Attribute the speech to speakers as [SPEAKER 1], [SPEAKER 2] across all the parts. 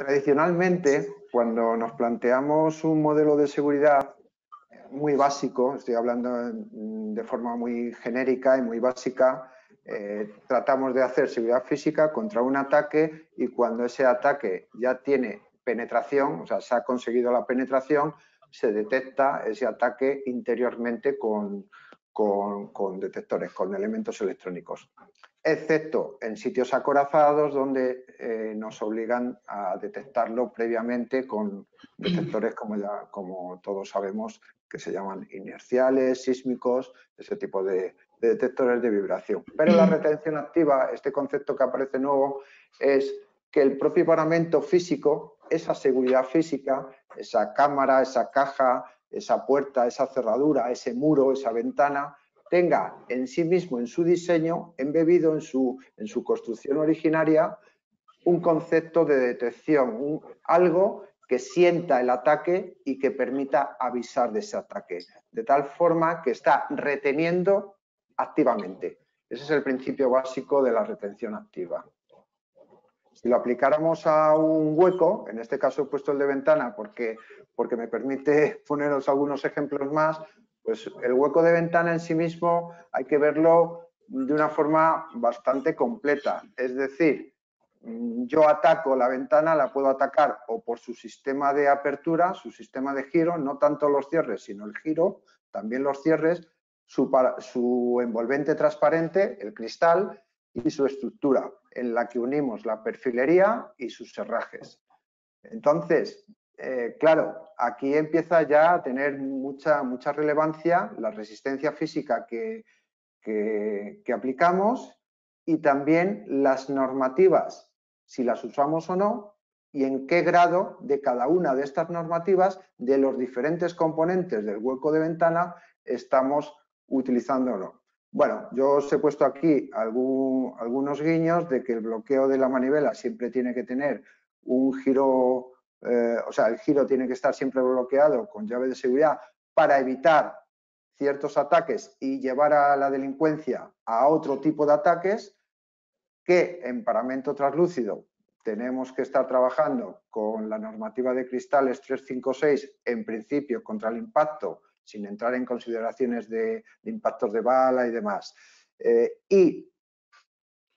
[SPEAKER 1] Tradicionalmente, cuando nos planteamos un modelo de seguridad muy básico, estoy hablando de forma muy genérica y muy básica, eh, tratamos de hacer seguridad física contra un ataque y cuando ese ataque ya tiene penetración, o sea, se ha conseguido la penetración, se detecta ese ataque interiormente con, con, detectores, con elementos electrónicos, excepto en sitios acorazados donde eh, nos obligan a detectarlo previamente con detectores como, ya, como todos sabemos que se llaman inerciales, sísmicos, ese tipo de, de detectores de vibración. Pero la retención activa, este concepto que aparece nuevo, es que el propio paramento físico, esa seguridad física, esa cámara, esa caja, esa puerta, esa cerradura, ese muro, esa ventana, tenga en sí mismo, en su diseño, embebido en su, en su construcción originaria, un concepto de detección, algo que sienta el ataque y que permita avisar de ese ataque, de tal forma que está reteniendo activamente. Ese es el principio básico de la retención activa. Si lo aplicáramos a un hueco, en este caso he puesto el de ventana porque, porque me permite poneros algunos ejemplos más, pues el hueco de ventana en sí mismo hay que verlo de una forma bastante completa. Es decir, yo ataco la ventana, la puedo atacar o por su sistema de apertura, su sistema de giro, no tanto los cierres, sino el giro, también los cierres, su, su envolvente transparente, el cristal, y su estructura, en la que unimos la perfilería y sus cerrajes. Entonces, eh, claro, aquí empieza ya a tener mucha, mucha relevancia la resistencia física que, que, aplicamos y también las normativas, si las usamos o no, y en qué grado de cada una de estas normativas, de los diferentes componentes del hueco de ventana, estamos utilizando o no. Bueno, yo os he puesto aquí algunos guiños de que el bloqueo de la manivela siempre tiene que tener un giro, eh, o sea, el giro tiene que estar siempre bloqueado con llave de seguridad para evitar ciertos ataques y llevar a la delincuencia a otro tipo de ataques que en paramento translúcido tenemos que estar trabajando con la normativa de cristales 356 en principio contra el impacto sin entrar en consideraciones de, impactos de bala y demás. Eh, y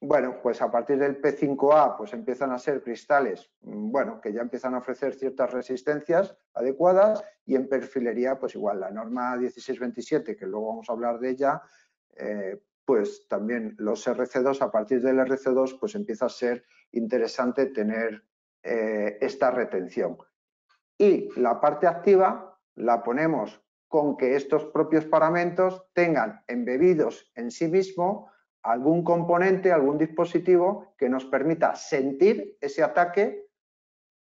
[SPEAKER 1] bueno, pues a partir del P5A pues empiezan a ser cristales, mm, bueno, que ya empiezan a ofrecer ciertas resistencias adecuadas y en perfilería pues igual la norma 1627, que luego vamos a hablar de ella, eh, pues también los RC2, a partir del RC2 pues empieza a ser interesante tener eh, esta retención. Y la parte activa la ponemos con que estos propios paramentos tengan embebidos en sí mismo algún componente, algún dispositivo que nos permita sentir ese ataque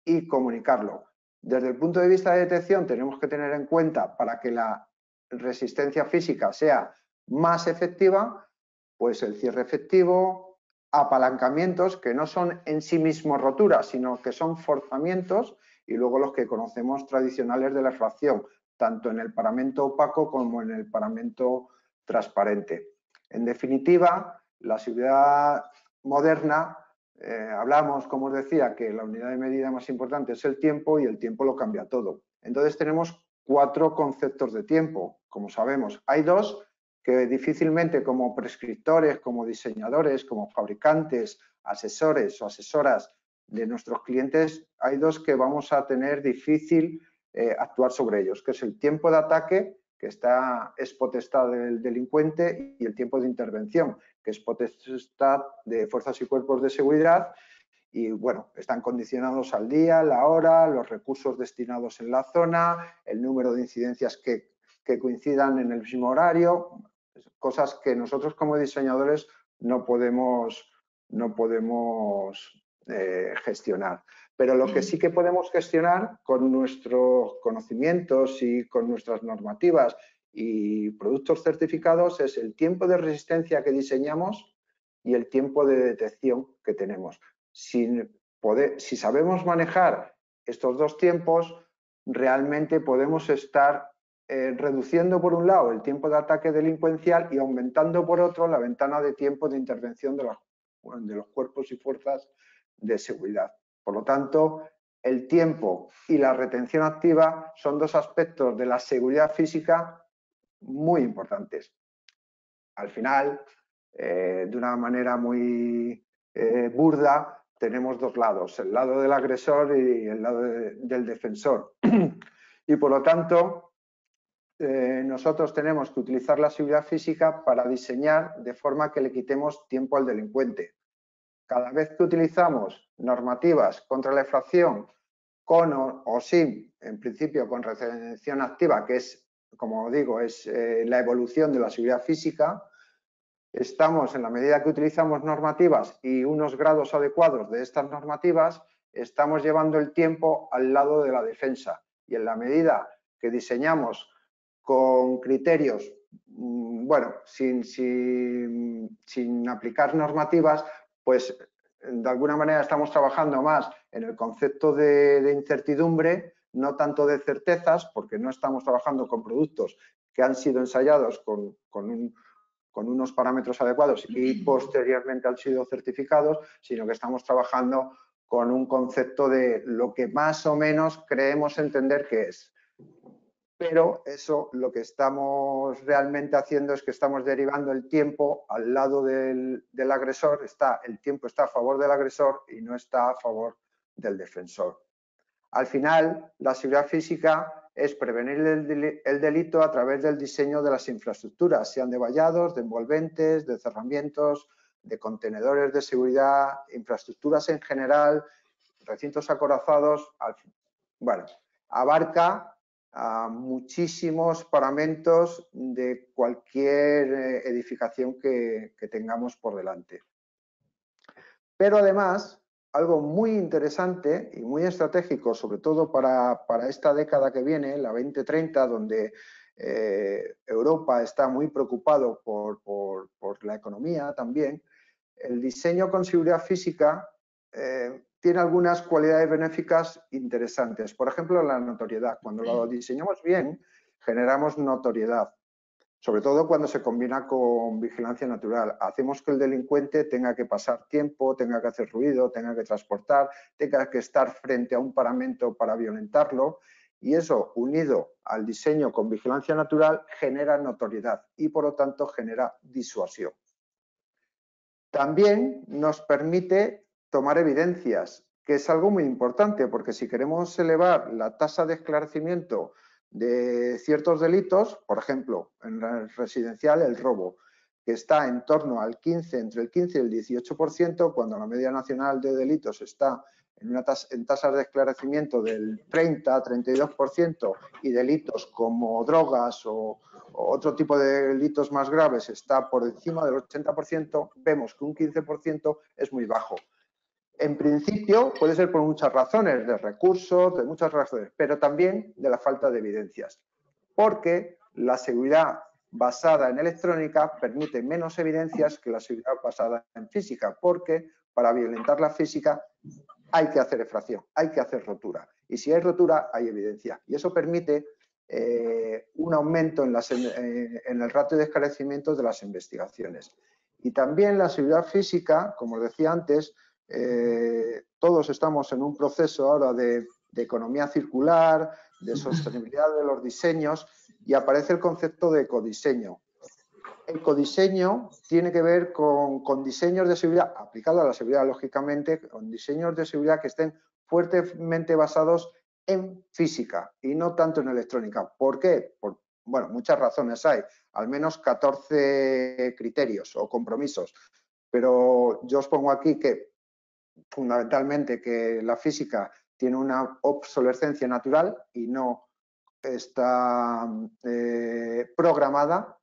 [SPEAKER 1] y comunicarlo. Desde el punto de vista de detección tenemos que tener en cuenta para que la resistencia física sea más efectiva, pues el cierre efectivo, apalancamientos que no son en sí mismos roturas, sino que son forzamientos y luego los que conocemos tradicionales de la fracción, tanto en el paramento opaco como en el paramento transparente. En definitiva, la seguridad moderna, eh, hablamos, como os decía, que la unidad de medida más importante es el tiempo y el tiempo lo cambia todo. Entonces tenemos cuatro conceptos de tiempo, como sabemos. Hay dos que difícilmente como prescriptores, como diseñadores, como fabricantes, asesores o asesoras de nuestros clientes, hay dos que vamos a tener difícil eh, actuar sobre ellos, que es el tiempo de ataque, que está, es potestad del delincuente, y el tiempo de intervención, que es potestad de fuerzas y cuerpos de seguridad, y bueno, están condicionados al día, la hora, los recursos destinados en la zona, el número de incidencias que, que coincidan en el mismo horario, cosas que nosotros como diseñadores no podemos, no podemos eh, gestionar. Pero lo que sí que podemos gestionar con nuestros conocimientos y con nuestras normativas y productos certificados es el tiempo de resistencia que diseñamos y el tiempo de detección que tenemos. Si, si sabemos manejar estos dos tiempos, realmente podemos estar eh, reduciendo por un lado el tiempo de ataque delincuencial y aumentando por otro la ventana de tiempo de intervención de los cuerpos y fuerzas de seguridad. Por lo tanto, el tiempo y la retención activa son dos aspectos de la seguridad física muy importantes. Al final, eh, de una manera muy eh, burda, tenemos dos lados, el lado del agresor y el lado del defensor. y por lo tanto, eh, nosotros tenemos que utilizar la seguridad física para diseñar de forma que le quitemos tiempo al delincuente. Cada vez que utilizamos normativas contra la infracción con o, sin, en principio con retención activa, que es, como digo, es eh, la evolución de la seguridad física, estamos, en la medida que utilizamos normativas y unos grados adecuados de estas normativas, estamos llevando el tiempo al lado de la defensa. Y en la medida que diseñamos con criterios, mm, bueno, sin, sin aplicar normativas, pues de alguna manera estamos trabajando más en el concepto de, incertidumbre, no tanto de certezas, porque no estamos trabajando con productos que han sido ensayados con, unos parámetros adecuados y posteriormente han sido certificados, sino que estamos trabajando con un concepto de lo que más o menos creemos entender que es pero eso lo que estamos realmente haciendo es que estamos derivando el tiempo al lado del, agresor, está, el tiempo está a favor del agresor y no está a favor del defensor. Al final, la seguridad física es prevenir el, delito a través del diseño de las infraestructuras, sean de vallados, de envolventes, de cerramientos, de contenedores de seguridad, infraestructuras en general, recintos acorazados, bueno, abarca a muchísimos paramentos de cualquier eh, edificación que, tengamos por delante. Pero además, algo muy interesante y muy estratégico, sobre todo para, esta década que viene, la 2030, donde eh, Europa está muy preocupado por, la economía también, el diseño con seguridad física eh, tiene algunas cualidades benéficas interesantes. Por ejemplo, la notoriedad. Cuando lo diseñamos bien, generamos notoriedad, sobre todo cuando se combina con vigilancia natural. Hacemos que el delincuente tenga que pasar tiempo, tenga que hacer ruido, tenga que transportar, tenga que estar frente a un paramento para violentarlo y eso, unido al diseño con vigilancia natural, genera notoriedad y, por lo tanto, genera disuasión. También nos permite tomar evidencias, que es algo muy importante, porque si queremos elevar la tasa de esclarecimiento de ciertos delitos, por ejemplo, en residencial el robo, que está en torno al 15, entre el 15 y el 18%, cuando la media nacional de delitos está en, una en tasas de esclarecimiento del 30, 32% y delitos como drogas o, o, otro tipo de delitos más graves está por encima del 80%, vemos que un 15% es muy bajo. En principio puede ser por muchas razones, de recursos, de muchas razones, pero también de la falta de evidencias, porque la seguridad basada en electrónica permite menos evidencias que la seguridad basada en física, porque para violentar la física hay que hacer efracción, hay que hacer rotura. Y si hay rotura, hay evidencia. Y eso permite eh, un aumento en, el ratio de esclarecimiento de las investigaciones. Y también la seguridad física, como decía antes, eh, todos estamos en un proceso ahora de, economía circular, de sostenibilidad de los diseños y aparece el concepto de ecodiseño. El ecodiseño tiene que ver con, con, diseños de seguridad, aplicado a la seguridad lógicamente, con diseños de seguridad que estén fuertemente basados en física y no tanto en electrónica. ¿Por qué? Por, bueno, muchas razones hay, al menos 14 criterios o compromisos, pero yo os pongo aquí que fundamentalmente que la física tiene una obsolescencia natural y no está eh, programada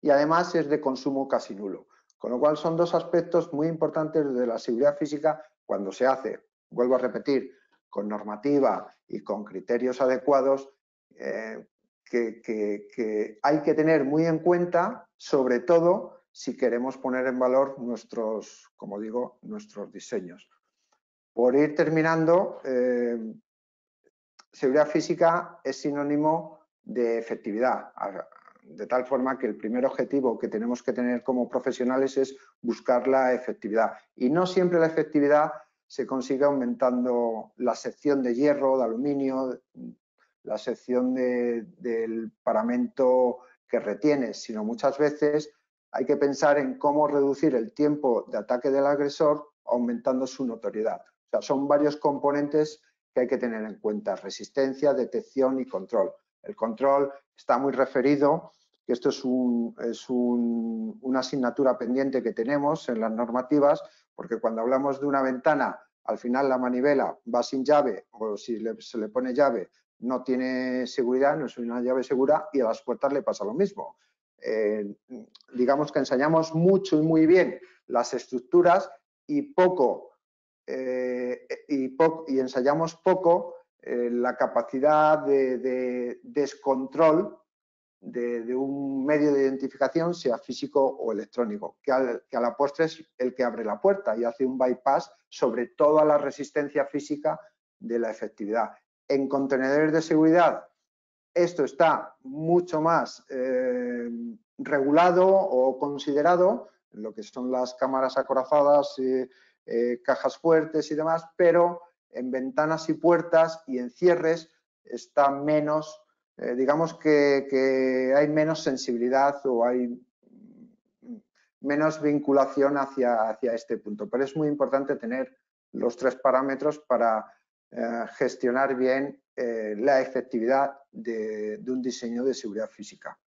[SPEAKER 1] y además es de consumo casi nulo. Con lo cual son dos aspectos muy importantes de la seguridad física cuando se hace, vuelvo a repetir, con normativa y con criterios adecuados eh, que hay que tener muy en cuenta, sobre todo si queremos poner en valor nuestros, como digo, nuestros diseños. Por ir terminando, eh, seguridad física es sinónimo de efectividad, de tal forma que el primer objetivo que tenemos que tener como profesionales es buscar la efectividad. Y no siempre la efectividad se consigue aumentando la sección de hierro, de aluminio, la sección del paramento que retiene, sino muchas veces hay que pensar en cómo reducir el tiempo de ataque del agresor aumentando su notoriedad. O sea, son varios componentes que hay que tener en cuenta, resistencia, detección y control. El control está muy referido, que esto es, es una asignatura pendiente que tenemos en las normativas, porque cuando hablamos de una ventana, al final la manivela va sin llave o si se le pone llave no tiene seguridad, no es una llave segura y a las puertas le pasa lo mismo. Eh, digamos que enseñamos mucho y muy bien las estructuras y poco, eh, y, y, ensayamos poco eh, la capacidad de, descontrol de, un medio de identificación, sea físico o electrónico, que a la postre es el que abre la puerta y hace un bypass sobre toda la resistencia física de la efectividad. En contenedores de seguridad, esto está mucho más eh, regulado o considerado, lo que son las cámaras acorazadas, eh, cajas fuertes y demás, pero en ventanas y puertas y en cierres está menos, eh, digamos que, hay menos sensibilidad o hay menos vinculación hacia, hacia este punto. Pero es muy importante tener los tres parámetros para gestionar bien eh, la efectividad de, un diseño de seguridad física.